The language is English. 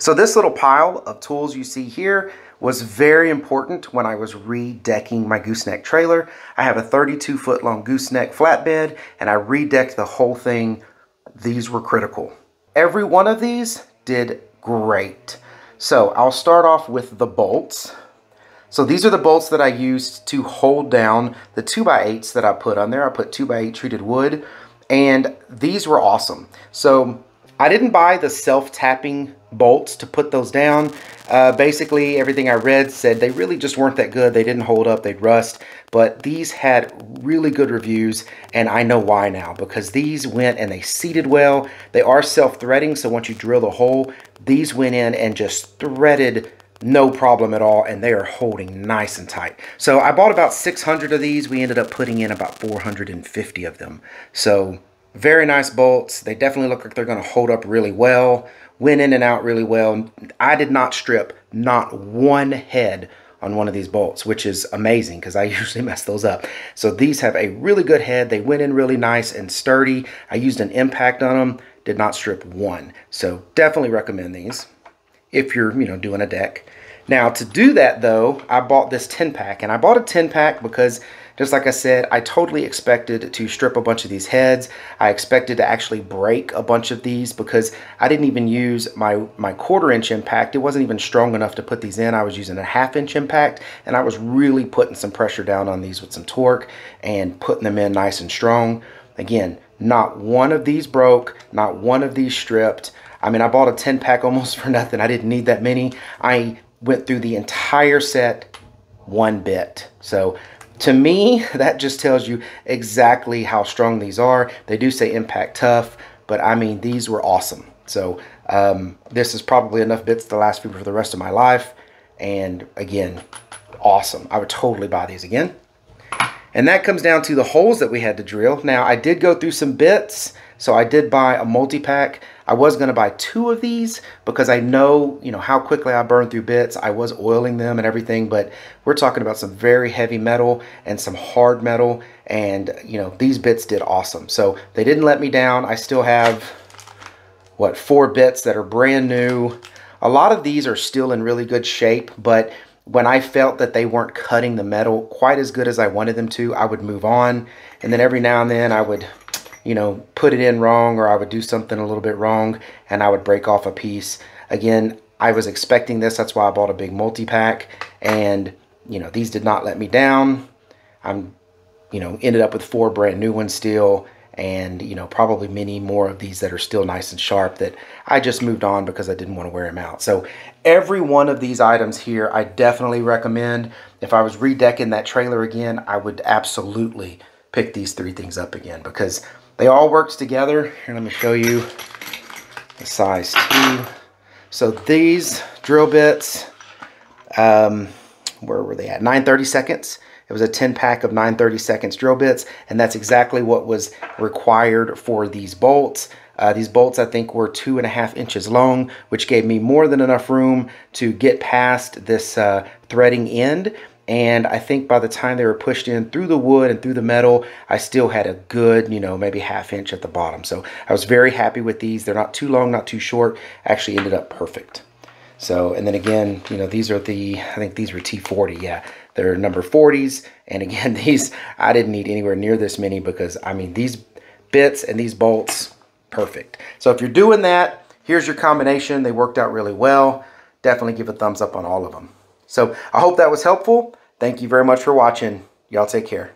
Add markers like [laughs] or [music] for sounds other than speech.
So this little pile of tools you see here was very important when I was redecking my gooseneck trailer. I have a 32 foot long gooseneck flatbed and I redecked the whole thing. These were critical. Every one of these did great. So I'll start off with the bolts. So these are the bolts that I used to hold down the 2x8s that I put on there. I put 2x8 treated wood and these were awesome. So I didn't buy the self-tapping bolts to put those down. Uh, basically, everything I read said they really just weren't that good. They didn't hold up, they'd rust. But these had really good reviews, and I know why now. Because these went and they seated well. They are self-threading, so once you drill the hole, these went in and just threaded no problem at all and they are holding nice and tight so i bought about 600 of these we ended up putting in about 450 of them so very nice bolts. They definitely look like they're going to hold up really well. Went in and out really well. I did not strip not one head on one of these bolts, which is amazing because I [laughs] usually mess those up. So these have a really good head. They went in really nice and sturdy. I used an impact on them, did not strip one. So definitely recommend these if you're, you know, doing a deck. Now to do that though, I bought this 10 pack and I bought a 10 pack because just like I said, I totally expected to strip a bunch of these heads. I expected to actually break a bunch of these because I didn't even use my, my quarter inch impact. It wasn't even strong enough to put these in. I was using a half inch impact and I was really putting some pressure down on these with some torque and putting them in nice and strong. Again, not one of these broke, not one of these stripped. I mean, I bought a 10 pack almost [laughs] for nothing. I didn't need that many. I went through the entire set one bit. So to me, [laughs] that just tells you exactly how strong these are. They do say impact tough, but I mean, these were awesome. So um, this is probably enough bits to last me for the rest of my life. And again, awesome. I would totally buy these again. And that comes down to the holes that we had to drill. Now, I did go through some bits, so I did buy a multi-pack. I was going to buy two of these because I know, you know, how quickly I burn through bits. I was oiling them and everything, but we're talking about some very heavy metal and some hard metal. And, you know, these bits did awesome. So they didn't let me down. I still have, what, four bits that are brand new. A lot of these are still in really good shape, but when I felt that they weren't cutting the metal quite as good as I wanted them to, I would move on. And then every now and then I would you know, put it in wrong or I would do something a little bit wrong and I would break off a piece. Again, I was expecting this. That's why I bought a big multi-pack. And, you know, these did not let me down. I'm, you know, ended up with four brand new ones still and, you know, probably many more of these that are still nice and sharp that I just moved on because I didn't want to wear them out. So every one of these items here, I definitely recommend. If I was redecking that trailer again, I would absolutely pick these three things up again because they all worked together. Here, let me show you the size two. So these drill bits, um, where were they at? 930 seconds. It was a 10 pack of 930 seconds drill bits, and that's exactly what was required for these bolts. Uh, these bolts, I think, were two and a half inches long, which gave me more than enough room to get past this uh, threading end and I think by the time they were pushed in through the wood and through the metal, I still had a good, you know, maybe half inch at the bottom. So I was very happy with these. They're not too long, not too short. Actually ended up perfect. So, and then again, you know, these are the, I think these were T40, yeah. They're number 40s. And again, [laughs] these, I didn't need anywhere near this many because, I mean, these bits and these bolts, perfect. So if you're doing that, here's your combination. They worked out really well. Definitely give a thumbs up on all of them. So I hope that was helpful. Thank you very much for watching. Y'all take care.